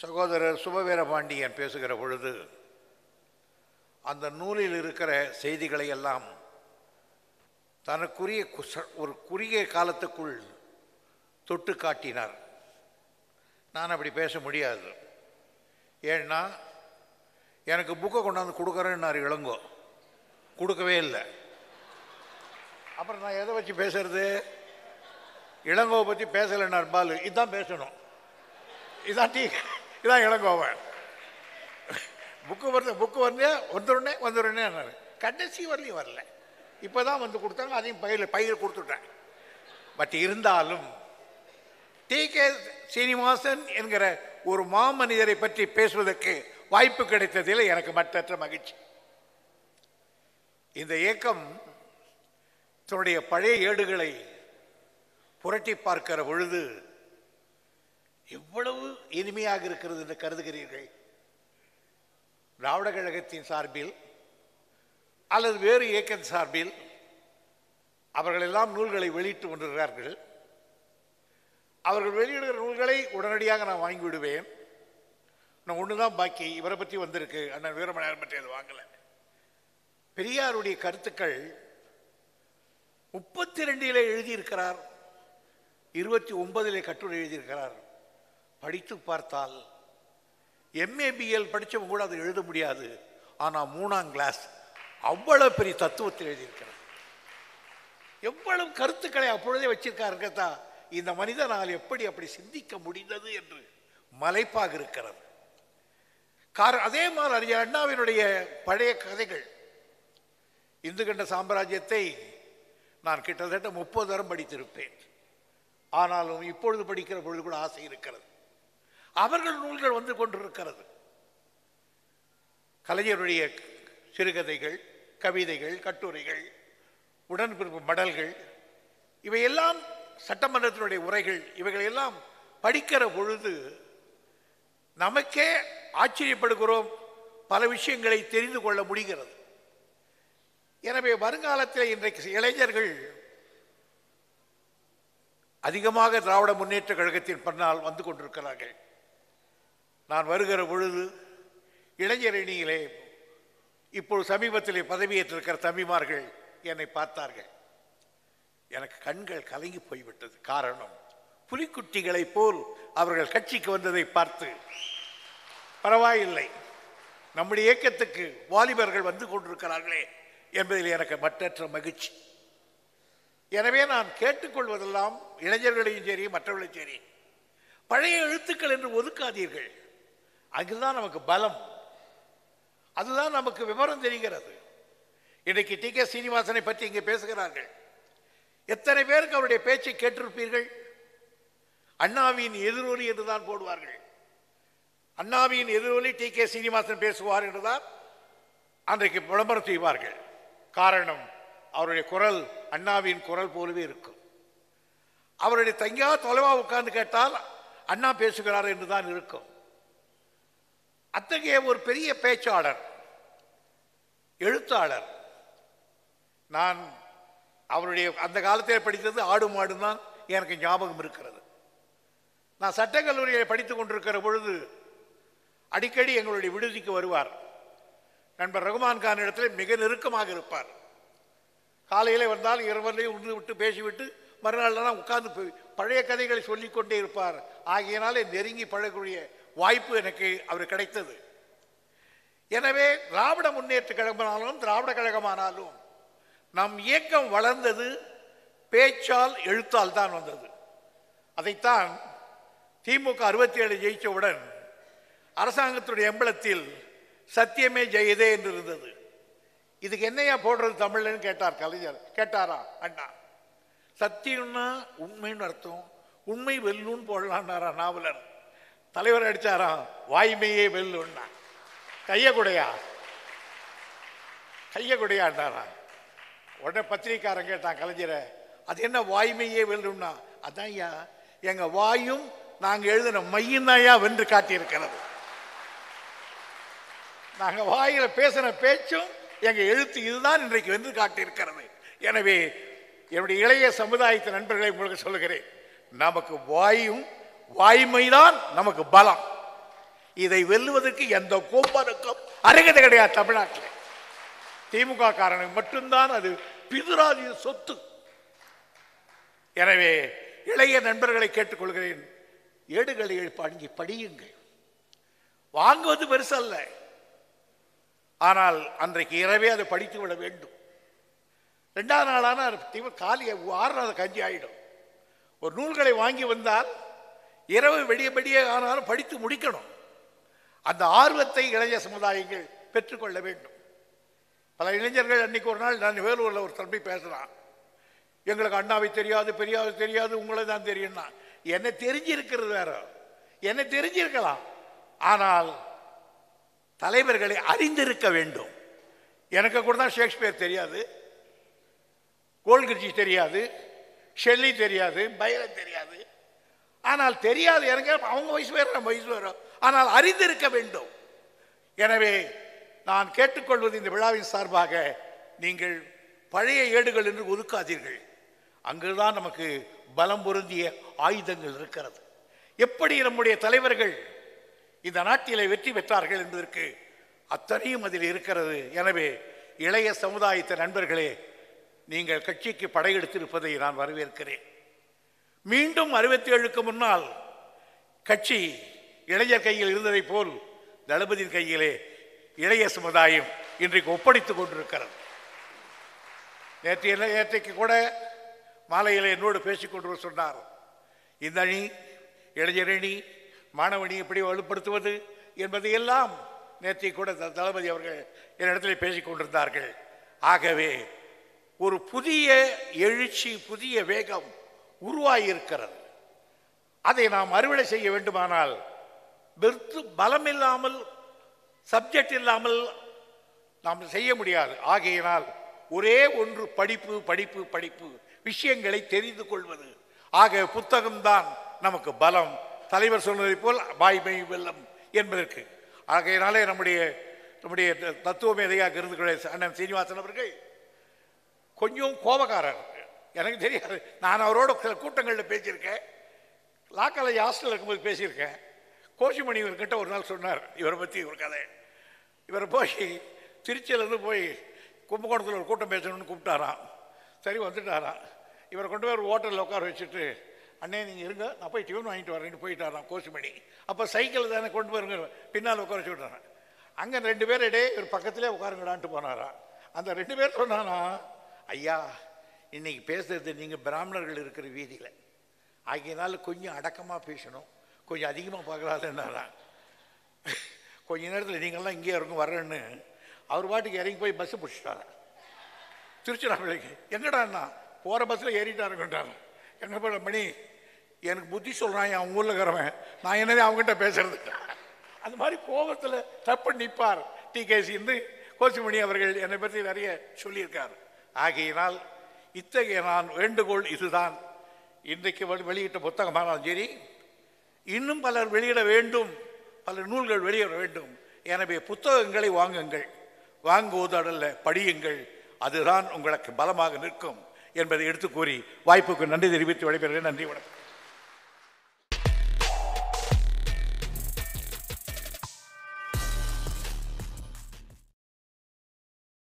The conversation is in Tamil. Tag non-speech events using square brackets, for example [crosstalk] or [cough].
சகோதரர் சுபவீரபாண்டியன் பேசுகிற பொழுது அந்த நூலில் இருக்கிற செய்திகளை எல்லாம் தனக்குரிய ஒரு குறுகிய காலத்துக்குள் தொட்டு காட்டினார். நான் அப்படி பேச முடியாது. ஏன்னா எனக்கு புக்கை கொண்டாந்து கொடுக்குறேன்னாரு இளங்கோ. கொடுக்கவே இல்லை. அப்புறம் நான் எதை வச்சு பேசுறது? இளங்கோவை பற்றி பேசலைன்னார் பாலு. இதுதான் பேசணும். இதான் டீ. இதான் இளங்கோவன் புக்கு வருது புக்கு வந்து வந்துடனே வந்துடுனே கடைசி வரலையும் வரல. இப்போ தான் வந்து கொடுத்தாங்க அதையும் பையில் பையில் கொடுத்துட்டேன். பட் இருந்தாலும் டி கே சீனிவாசன் என்கிற ஒரு மாமனிதரை பற்றி பேசுவதற்கு வாய்ப்பு கிடைத்ததில் எனக்கு மற்றற்ற மகிழ்ச்சி. இந்த இயக்கம் தன்னுடைய பழைய ஏடுகளை புரட்டி பார்க்கிற பொழுது எவ்வளவு இனிமையாக இருக்கிறது என்று கருதுகிறீர்கள். திராவிட கழகத்தின் சார்பில் அல்லது வேறு இயக்கத்தின் சார்பில் அவர்கள் எல்லாம் நூல்களை வெளியிட்டு கொண்டிருக்கிறார்கள். அவர்கள் வெளியிடுகிற நூல்களை உடனடியாக நான் வாங்கிவிடுவேன் நான் ஒன்று தான் பாக்கி. இவரை பற்றி வந்திருக்கு. அண்ணன் வீரமணியார் பற்றி அது வாங்கலை. பெரியாருடைய கருத்துக்கள் முப்பத்தி ரெண்டிலே எழுதியிருக்கிறார். இருபத்தி ஒன்பதிலே கட்டுரை எழுதியிருக்கிறார். படித்து பார்த்தால் எம்ஏபிஎல் படித்தவங்க கூட அதை எழுத முடியாது. ஆனால் மூணாம் கிளாஸ் அவ்வளோ பெரிய தத்துவத்தில் எழுதியிருக்கிறார். எவ்வளவு கருத்துக்களை அப்பொழுதே வச்சிருக்காருங்கத்தா இந்த மனிதனால் எப்படி அப்படி சிந்திக்க முடிந்தது என்று மலைப்பாக இருக்கிறது கார அதே மாதிரி அறிஞர் அண்ணாவினுடைய பழைய கதைகள். இந்து கண்ட சாம்ராஜ்யத்தை நான் கிட்டத்தட்ட முப்பது தரம் படித்திருப்பேன். ஆனாலும் இப்பொழுது படிக்கிற பொழுது கூட ஆசை இருக்கிறது. அவர்கள் நூல்கள் வந்து கொண்டிருக்கிறது. கலைஞருடைய சிறுகதைகள் கவிதைகள் கட்டுரைகள் உடன்பிறப்பு மடல்கள் இவையெல்லாம் சட்டமன்றத்தினுடைய உரைகள் இவைகளெல்லாம் படிக்கிற பொழுது நமக்கே ஆச்சரியப்படுகிறோம். பல விஷயங்களை தெரிந்து கொள்ள முடிகிறது. எனவே வருங்காலத்தில் இன்றைக்கு இளைஞர்கள் அதிகமாக திராவிட முன்னேற்ற கழகத்தின் பின்னால் வந்து கொண்டிருக்கிறார்கள். நான் வருகிற பொழுது இளைஞரணியிலே இப்போது சமீபத்திலே பதவியேற்றிருக்கிற தம்பிமார்கள் என்னை பார்த்தார்கள். எனக்கு கண்கள் கலங்கி போய்விட்டது. காரணம் புலிக்குட்டிகளைப் போல் அவர்கள் கட்சிக்கு வந்ததை பார்த்து பரவாயில்லை நம்முடைய இயக்கத்துக்கு வாலிபர்கள் வந்து கொண்டிருக்கிறார்களே என்பதில் எனக்கு மற்றற்ற மகிழ்ச்சி. எனவே நான் கேட்டுக்கொள்வதெல்லாம் இளைஞர்களையும் சரி மற்றவர்களையும் சரி பழைய எழுத்துக்கள் என்று ஒதுக்காதீர்கள். அதுதான் நமக்கு பலம். அதுதான் நமக்கு விவரம் தெரிகிறது. இன்றைக்கு டி. கே. சீனிவாசனை பற்றி இங்கே பேசுகிறார்கள். எத்தனை பேருக்கு அவருடைய பேச்சை கேட்டிருப்பீர்கள்? அண்ணாவின் எதிரொலி என்றுதான் போடுவார்கள். அண்ணாவின் எதிரொலி டி. கே. சீனிவாசன் பேசுவார் என்றுதான் அன்றைக்கு விளம்பரம் செய்வார்கள். காரணம் அவருடைய குரல் அண்ணாவின் குரல் போலவே இருக்கும். அவருடைய தங்கியா தொலைவா உட்கார்ந்து கேட்டால் அண்ணா பேசுகிறார் என்றுதான் இருக்கும். அத்தகைய ஒரு பெரிய பேச்சாளர் எழுத்தாளர். நான் அவருடைய அந்த காலத்தில் படித்தது ஆடு மாடு தான் எனக்கு ஞாபகம் இருக்கிறது. நான் சட்டக்கல்லூரியில் படித்துக் கொண்டிருக்கிற பொழுது அடிக்கடி எங்களுடைய விடுதிக்கு வருவார். நண்பர் ரகுமான் கான் இடத்துல மிக நெருக்கமாக இருப்பார். காலையில் வந்தால் இரவலையும் உண்டு விட்டு பேசிவிட்டு மறுநாள்லாம் உட்கார்ந்து போய் பழைய கதைகளை சொல்லிக்கொண்டே இருப்பார். ஆகையினாலே நெருங்கி பழகக்கூடிய வாய்ப்பு எனக்கு அவர் கிடைத்தது. எனவே திராவிட முன்னேற்ற கழகமானாலும் திராவிட கழகமானாலும் நம் இயக்கம் வளர்ந்தது பேச்சால் எழுத்தால் தான் வந்தது. அதைத்தான் திமுக அறுபத்தி ஏழு ஜெயிச்சவுடன் அரசாங்கத்துடைய எம்பளத்தில் சத்தியமே ஜெயதே என்று இருந்தது. இதுக்கு என்னையா போடுறது தமிழ்னு கேட்டார் கலைஞர். கேட்டாரா? அண்ணா. சத்தியம்னா உண்மைன்னு அர்த்தம். உண்மை வெல்லுன்னு போடலான்னாரா நாவலர். தலைவர் அடித்தாராம் வாய்மையே வெல்லுன்னா கைய குடையா? கைய குடையாண்டாரா உடனே பத்திரிக்காரன் கேட்டான் கலைஞரை அது என்ன வாய்மையே வெல்லும்னா? அதான் ஐயா எங்க வாயும் நாங்கள் எழுதின மையம் தான் ஐயா வென்று காட்டியிருக்கிறது. நாங்கள் வாயில் பேசின பேச்சும் எங்கள் எழுத்து இதுதான் இன்றைக்கு வென்று காட்டியிருக்கிறது. எனவே என்னுடைய இளைய சமுதாயத்தின் நண்பர்களை உங்களுக்கு சொல்லுகிறேன். நமக்கு வாயும் வாய்மைதான் நமக்கு பலம். இதை வெல்லுவதற்கு எந்த கோப்பருக்கும் அருகதை கிடையாது தமிழ்நாட்டில். திமுக காரனுக்கு மட்டும்தான் அது பிதுராதிய சொத்து. எனவே இளைய நண்பர்களை கேட்டுக்கொள்கிறேன். ஏடுகளை எழுப்பாடி படியுங்கள். வாங்குவது பெருசல்ல. ஆனால் அன்றைக்கு இரவே அதை படித்து விட வேண்டும். ரெண்டாவது நாளான தீவ காலிய ஆறுநாள் கஞ்சி ஆயிடும். ஒரு நூல்களை வாங்கி வந்தால் இரவு வெடிய வெடிய ஆனாலும் படித்து முடிக்கணும். அந்த ஆர்வத்தை இளைய சமுதாயங்கள் பெற்றுக்கொள்ள வேண்டும். பல இளைஞர்கள் அன்னைக்கு ஒரு நாள் நான் வேலூரில் ஒரு தம்பி பேசுகிறான் எங்களுக்கு அண்ணாவை தெரியாது பெரியாவை தெரியாது உங்களை தான் தெரியும்னா. என்னை தெரிஞ்சிருக்கிறது வேற. என்னை தெரிஞ்சிருக்கலாம். ஆனால் தலைவர்களை அறிந்திருக்க வேண்டும். எனக்கு கூட தான் ஷேக்ஸ்பியர் தெரியாது. கோல்கிர்ஜி தெரியாது. ஷெல்லி தெரியாது. பைரன் தெரியாது. ஆனால் தெரியாது எனக்கு அவங்க வயசு வேறு நம்ம வயசு வேறு. ஆனால் அறிந்திருக்க வேண்டும். எனவே நான் கேட்டுக்கொள்வது இந்த விழாவின் சார்பாக நீங்கள் பழைய ஏடுகள் என்று ஒதுக்காதீர்கள். அங்குதான் நமக்கு பலம் பொருந்திய ஆயுதங்கள் இருக்கிறது. எப்படி நம்முடைய தலைவர்கள் இந்த நாட்டிலே வெற்றி பெற்றார்கள் என்பதற்கு அத்தனையும் அதில் இருக்கிறது. எனவே இளைய சமுதாயத்த நண்பர்களே நீங்கள் கட்சிக்கு படையெடுத்திருப்பதை நான் வரவேற்கிறேன். மீண்டும் அறுபத்தி ஏழுக்கு முன்னால் கட்சி இளைஞர் கையில் இருந்ததை போல் தளபதியின் கையிலே இளைய சமுதாயம் இன்றைக்கு ஒப்படைத்துக் கொண்டிருக்கிறது. நேற்று என்ன நேற்றைக்கு கூட மாலையில் என்னோடு பேசிக்கொண்டு சொன்னார். இந்த அணி இளைஞர் அணி மாணவணி எப்படி வலுப்படுத்துவது என்பதை எல்லாம் நேற்றை கூட த- தளபதி அவர்கள் என்னிடத்தில் பேசிக்கொண்டிருந்தார்கள் ஆகவே ஒரு புதிய எழுச்சி புதிய வேகம் உருவாகியிருக்கிறது அதை நாம் அறுவடை செய்ய வேண்டுமானால் வெறுத்து பலம் இல்லாமல் சப்ஜெக்ட் இல்லாமல் நாம் செய்ய முடியாது. ஆகையினால் ஒரே ஒன்று படிப்பு படிப்பு படிப்பு விஷயங்களை தெரிந்து கொள்வது. ஆக புத்தகம்தான் நமக்கு பலம். தலைவர் சொன்னதைப் போல் வாய்மை வெல்லம் என்பதற்கு. ஆகையினாலே நம்முடைய நம்முடைய த- தத்துவ மேதையாக இருந்து கொள்ள அண்ணன் சீனிவாசன் அவர்கள்? கொஞ்சம் கோபக்காரர். எனக்கு தெரியாது. நான் அவரோட சில கூட்டங்களில் பேசியிருக்கேன். லா காலேஜ் ஹாஸ்டலில் இருக்கும்போது பேசியிருக்கேன். கோஷிமணி இவர்கிட்ட ஒரு நாள் சொன்னார் இவரை பற்றி ஒரு கதை. இவரை போய் திருச்சியிலேருந்து போய் கும்பகோணத்தில் ஒரு கூட்டம் பேசணும்னு கூப்பிட்டாராம். சரி வந்துட்டாராம். இவரை கொண்டு போய் ஒரு ஹோட்டலில் உட்கார வச்சுட்டு அண்ணே நீங்கள் இருங்க நான் போய் டியூன் வாங்கிட்டு வரேன்னு போயிட்டாராம் கோஷிமணி. அப்போ சைக்கிள் தானே கொண்டு போயிருங்க பின்னால் உட்கார வச்சு விட்டாரான் அங்கே ரெண்டு பேர் இடையே இவர் பக்கத்திலே உட்காருங்கடான்ட்டு போனாராம். அந்த ரெண்டு பேர் சொன்னானா ஐயா இன்றைக்கி பேசுகிறது நீங்கள் பிராமணர்கள் இருக்கிற வீதியில். ஆகியனால கொஞ்சம் அடக்கமாக பேசணும். கொஞ்சம் அதிகமாக பார்க்கலாதுன்னாரான் [laughs] கொஞ்ச நேரத்தில் நீங்கள்லாம் இங்கே இருக்கும் வரேன்னு அவர் பாட்டுக்கு இறங்கி போய் பஸ்ஸு பிடிச்சிட்டாரா. திருச்சிராப்பள்ளிக்கு. எங்கடாண்ணா போகிற பஸ்ஸில் ஏறிட்டாருங்கன்றாரு எங்கே போட மணி? எனக்கு புத்தி சொல்கிறான் என் ஊரில் இருக்கிறவன். நான் என்னதே அவங்ககிட்ட பேசுறது? அந்த மாதிரி கோபத்தில் தப்பு நிற்பார் டிகேசி இருந்து கோச்சிமணி அவர்கள் என்னை பற்றி நிறைய சொல்லியிருக்கார். ஆகையினால் இத்தகைய நான் வேண்டுகோள் இதுதான். இன்றைக்கு வெளி- வெளியிட்ட புத்தகமானாலும் சரி இன்னும் பலர் வெளியிட வேண்டும். பல நூல்கள் வெளியிட வேண்டும். எனவே புத்தகங்களை வாங்குங்கள். வாங்குவதல்ல படியுங்கள். அதுதான் உங்களுக்கு பலமாக நிற்கும் என்பதை எடுத்து கூறி வாய்ப்புக்கு நன்றி தெரிவித்து விடைபெறுகிறேன். நன்றி வணக்கம்.